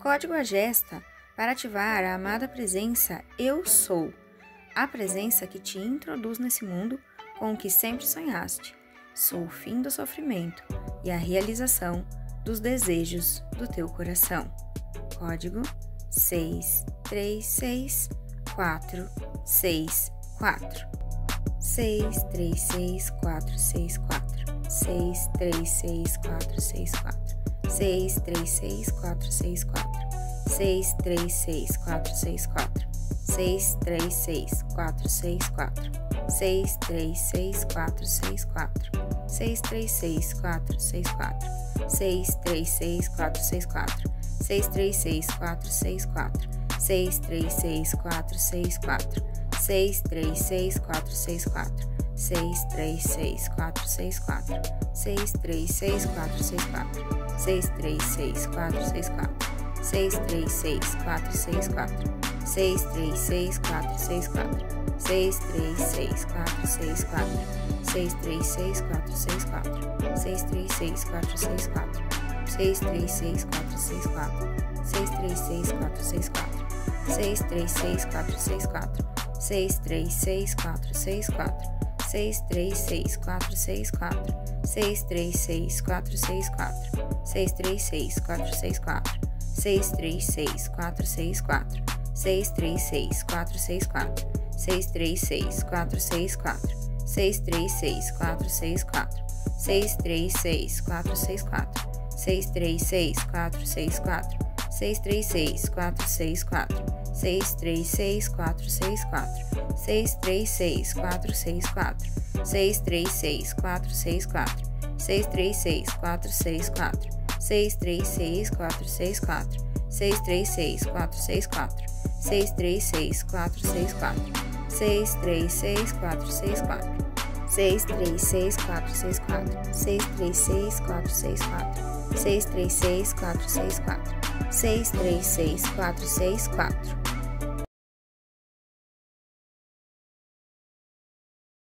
Código a gesta para ativar a amada presença Eu Sou, a presença que te introduz nesse mundo com o que sempre sonhaste. Sou o fim do sofrimento e a realização dos desejos do teu coração. Código 636464. 636464. 636464. 636464. 636464. 636464. 636464. 636464. 636464. 636464. 636464. 636464. 636464. 636464. 636464. 636464. 636464. 636464. 636464. 636464. 636464. 636464. 636464. 636464. 636464. 636464. 636464. 636464. 636464. 636464. 636464. 636464. 636464. 636464. 636464. 636464. 636464. 636464. 636464. 636464. 636464. 636464. 636464. 636464. 636464. 6364664.